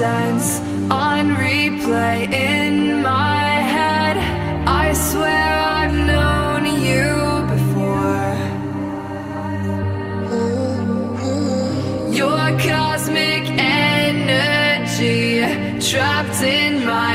sense on replay in my head. I swear I've known you before. Your cosmic energy trapped in my